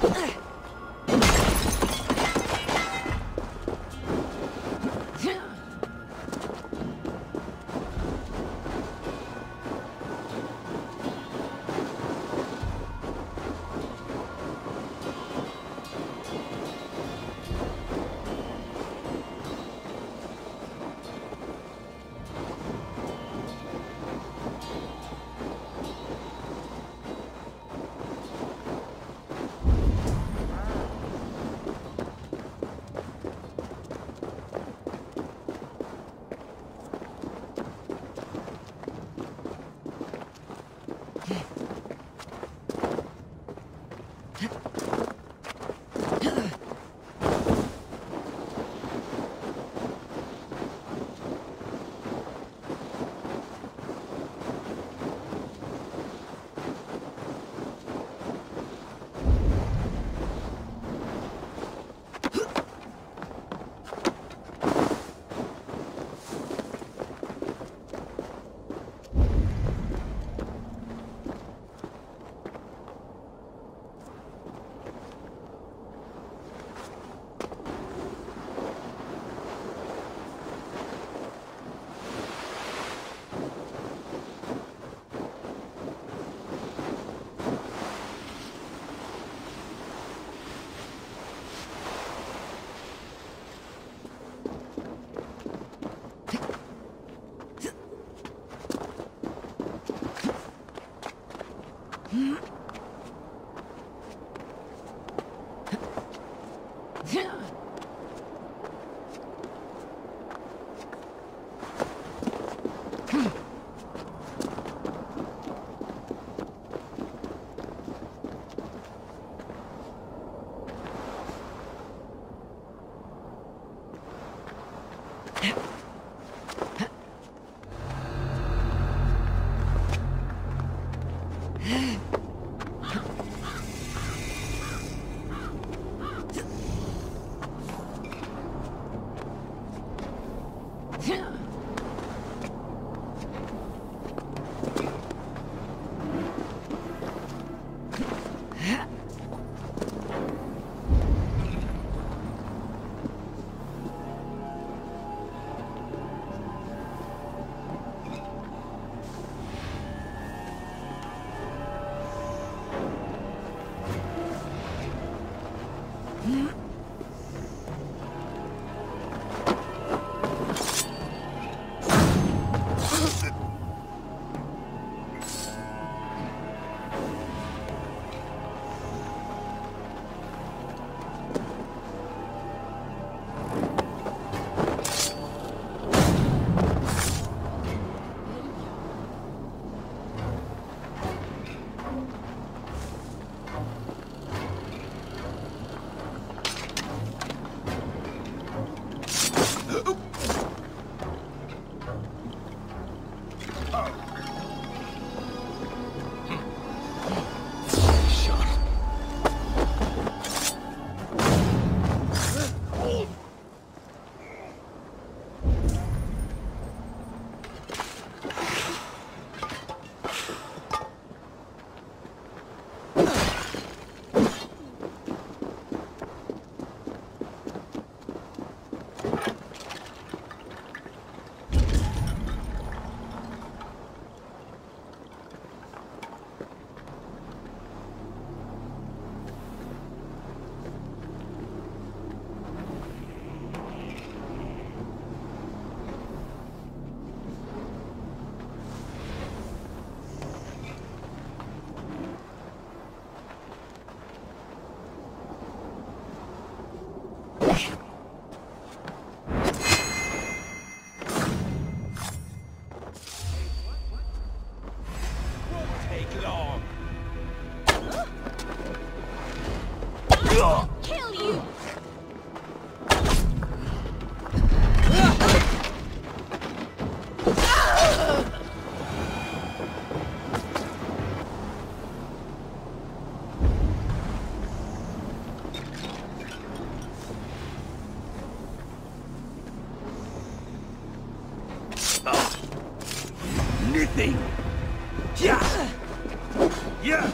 Ugh! Yeah! Yeah!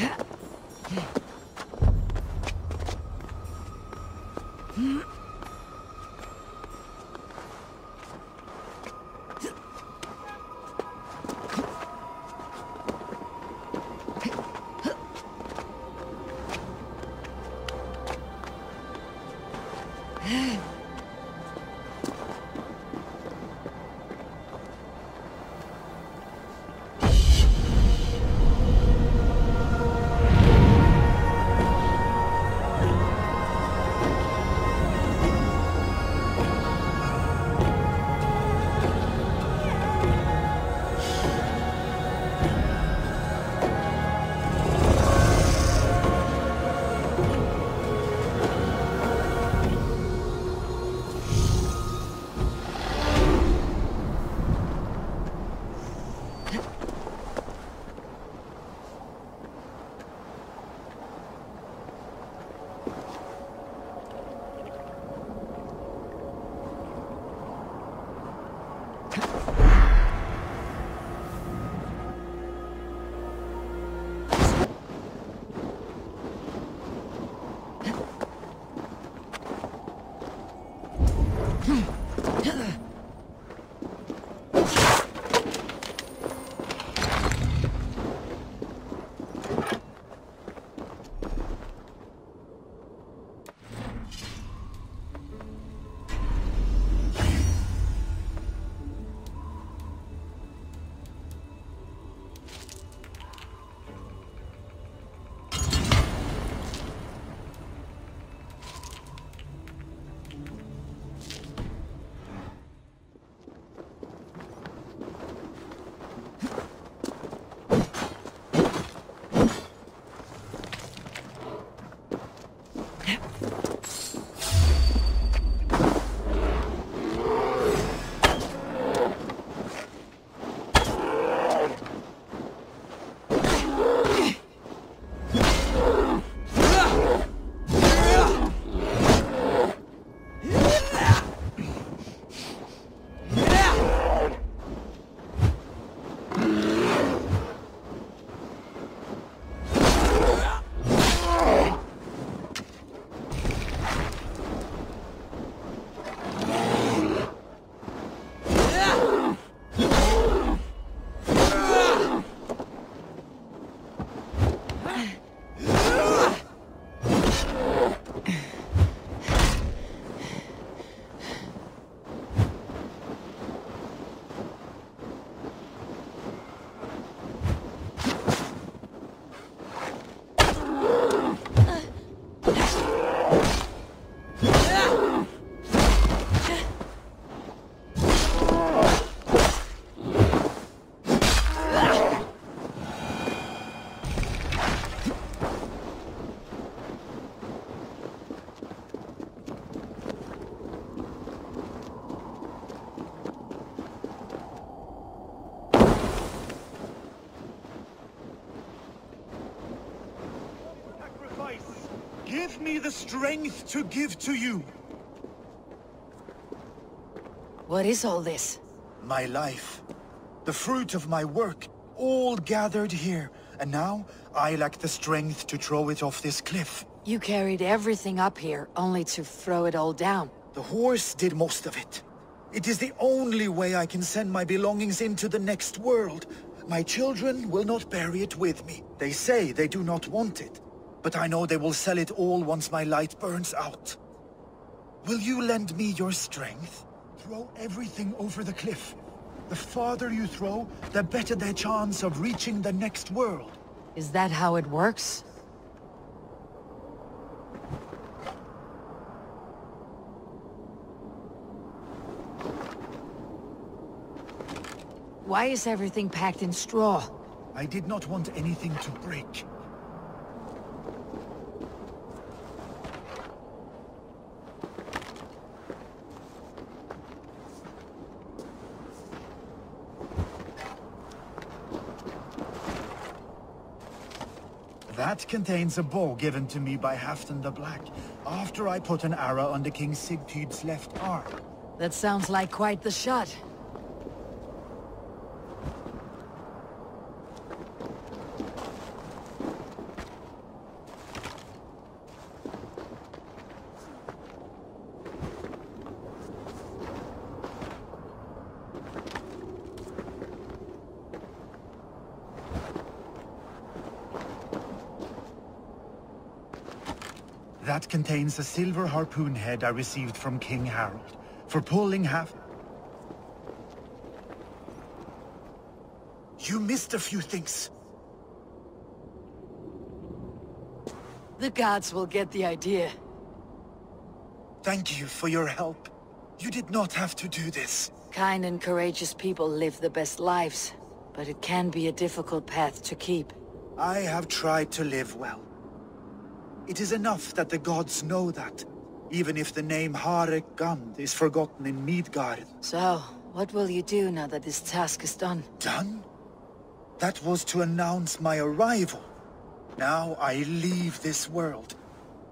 人。Give me the strength to give to you. What is all this? My life. The fruit of my work. All gathered here. And now, I lack the strength to throw it off this cliff. You carried everything up here, only to throw it all down. The horse did most of it. It is the only way I can send my belongings into the next world. My children will not bury it with me. They say they do not want it. But I know they will sell it all once my light burns out. Will you lend me your strength? Throw everything over the cliff. The farther you throw, the better their chance of reaching the next world. Is that how it works? Why is everything packed in straw? I did not want anything to break. That contains a bow given to me by Halfdan the Black, after I put an arrow under King Sigtyd's left arm. That sounds like quite the shot. That contains a silver harpoon head I received from King Harold, for pulling half... You missed a few things. The gods will get the idea. Thank you for your help. You did not have to do this. Kind and courageous people live the best lives, but it can be a difficult path to keep. I have tried to live well. It is enough that the gods know that, even if the name Harek Gand is forgotten in Midgard. So, what will you do now that this task is done? Done? That was to announce my arrival. Now I leave this world.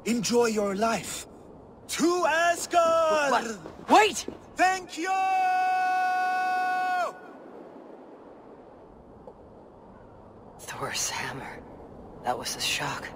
Enjoy your life. To Asgard! What? Wait! Thank you! Thor's hammer. That was a shock.